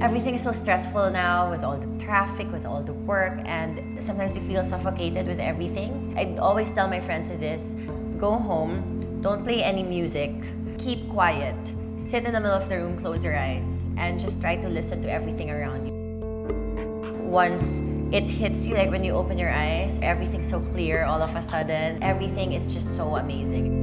Everything is so stressful now with all the traffic, with all the work, and sometimes you feel suffocated with everything. I always tell my friends this go home, don't play any music, keep quiet, sit in the middle of the room, close your eyes, and just try to listen to everything around you. Once it hits you, like when you open your eyes, everything's so clear all of a sudden. Everything is just so amazing.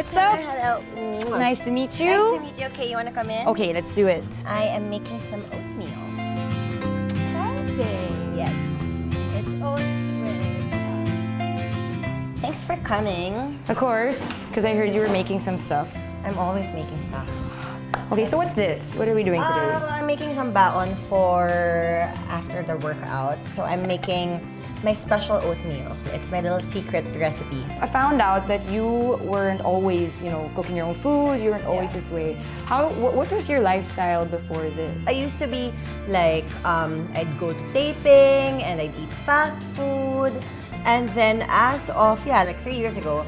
What's up? Hello. Nice to meet you. Nice to meet you. Okay, you wanna come in? Okay, let's do it. I am making some oatmeal. Okay. Yes. It's oats with. uh, Thanks for coming. Of course, because I heard you were making some stuff. I'm always making stuff. Okay, so what's this? What are we doing today? well, I'm making some baon for after the workout. So I'm making my special oatmeal. It's my little secret recipe. I found out that you weren't always, you know, cooking your own food. You weren't always Yeah. this way. How? What, what was your lifestyle before this? I used to be like, um, I'd go to taping and I'd eat fast food. And then as of, yeah, like three years ago,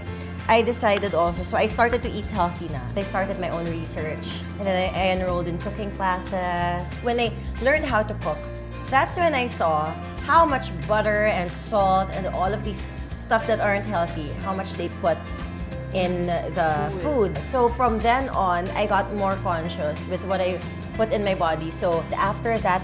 I decided also, so I started to eat healthy na. I started my own research and then I, I enrolled in cooking classes. When I learned how to cook, that's when I saw how much butter and salt and all of these stuff that aren't healthy, how much they put in the food. So from then on, I got more conscious with what I put in my body. So after that,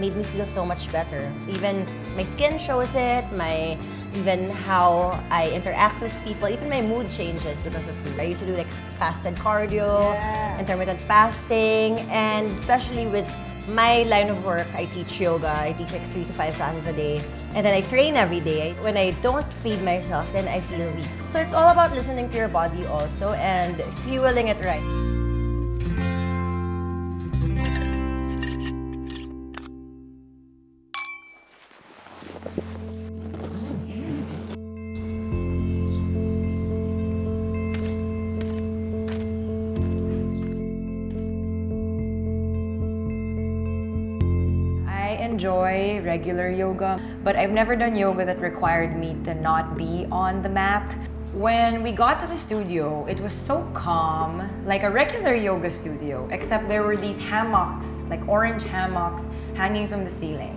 made me feel so much better. Even my skin shows it, my even how I interact with people, even my mood changes because of food. I used to do like fasted cardio, Yeah. intermittent fasting, and especially with my line of work, I teach yoga. I teach like three to five classes a day. And then I train every day. When I don't feed myself, then I feel weak. So it's all about listening to your body also and fueling it right. I enjoy regular yoga, but I've never done yoga that required me to not be on the mat. When we got to the studio, it was so calm, like a regular yoga studio, except there were these hammocks, like orange hammocks, hanging from the ceiling.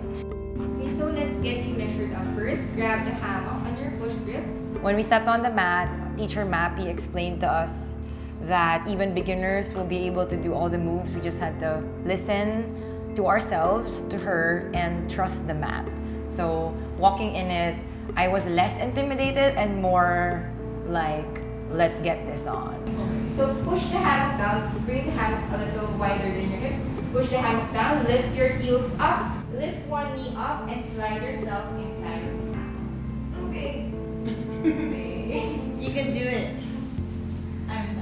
Okay, so let's get you measured up first. Grab the hammock on your push grip. When we stepped on the mat, teacher Mappy explained to us that even beginners will be able to do all the moves. We just had to listen to ourselves, to her, and trust the mat. So walking in it, I was less intimidated and more like, let's get this on. So push the hammock down, bring the hammock a little wider than your hips. Push the hammock down, lift your heels up, lift one knee up, and slide yourself inside of the hammock. Okay. okay. You can do it. I'm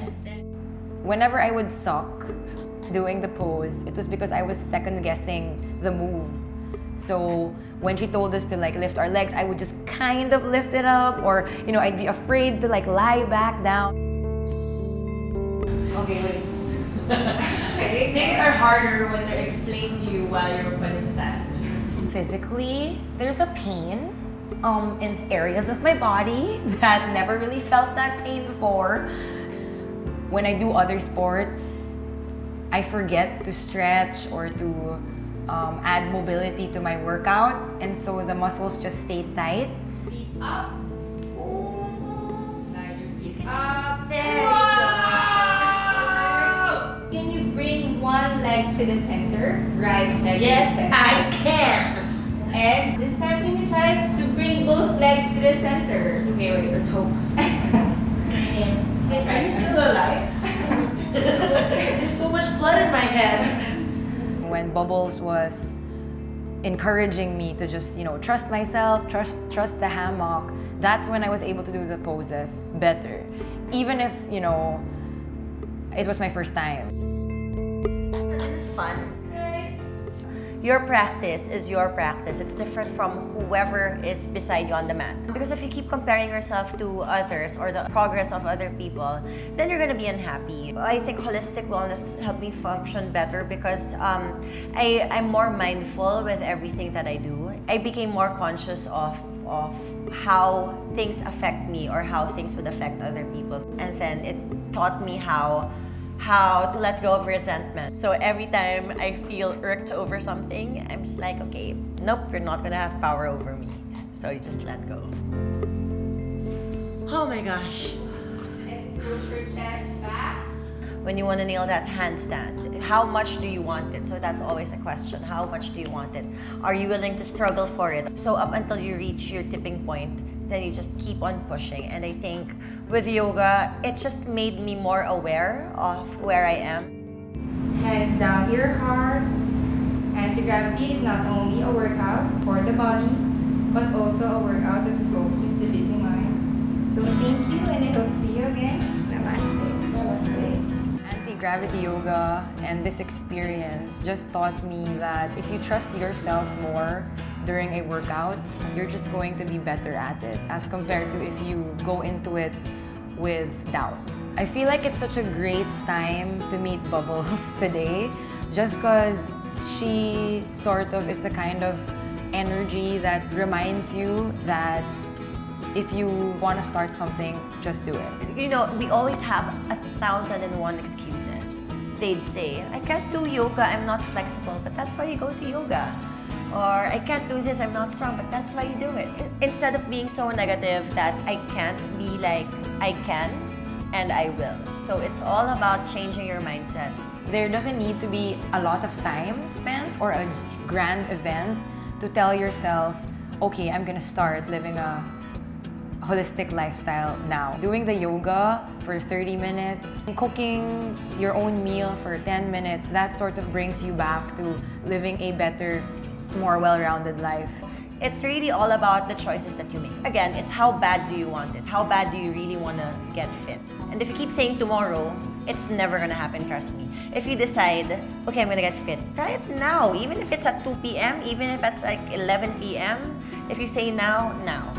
Whenever I would suck doing the pose, it was because I was second guessing the move. So when she told us to like lift our legs, I would just kind of lift it up or you know, I'd be afraid to like lie back down. Okay, wait. Okay. Things are harder when they're explained to you while you're putting that. Physically, there's a pain um, in areas of my body that never really felt that pain before. When I do other sports, I forget to stretch or to um, add mobility to my workout, and so the muscles just stay tight. Feet up. Slide your feet up. Can you bring one leg to the center? Right leg Yes, to the center. I can. And this time, can you try to bring both legs to the center? Okay, wait, let's hope. Are you still alive? There's so much blood in my head. When Bubbles was encouraging me to just, you know, trust myself, trust trust the hammock, that's when I was able to do the poses better. Even if, you know, it was my first time. This is fun. Your practice is your practice. It's different from whoever is beside you on the mat. Because if you keep comparing yourself to others or the progress of other people, then you're gonna be unhappy. I think holistic wellness helped me function better because um, I, I'm more mindful with everything that I do. I became more conscious of of how things affect me or how things would affect other people. And then it taught me how how to let go of resentment. So every time I feel irked over something, I'm just like, okay, nope, you're not gonna have power over me. So you just let go. Oh my gosh. When you want to nail that handstand, how much do you want it? So that's always a question. How much do you want it? Are you willing to struggle for it? So up until you reach your tipping point, then you just keep on pushing. And I think with yoga, it just made me more aware of where I am. Hands down to your hearts. Anti-gravity is not only a workout for the body, but also a workout that focuses the busy mind. So thank you and I hope to see you again. Namaste. Namaste. Anti-gravity yoga and this experience just taught me that if you trust yourself more during a workout, you're just going to be better at it as compared to if you go into it with doubt. I feel like it's such a great time to meet Bubbles today just because she sort of is the kind of energy that reminds you that if you want to start something, just do it. You know, we always have a thousand and one excuses. They'd say, I can't do yoga, I'm not flexible, but that's why you go to yoga. Or I can't do this, I'm not strong, but that's why you do it. Instead of being so negative that I can't be like, I can and I will. So it's all about changing your mindset. There doesn't need to be a lot of time spent or a grand event to tell yourself, okay, I'm gonna start living a holistic lifestyle now. Doing the yoga for 30 minutes, cooking your own meal for 10 minutes, that sort of brings you back to living a better, more well-rounded life. It's really all about the choices that you make. Again, it's how bad do you want it? How bad do you really want to get fit? And if you keep saying tomorrow, it's never gonna happen, trust me. If you decide, okay, I'm gonna get fit, try it now. Even if it's at 2 p.m., even if it's like 11 p.m., if you say now, now.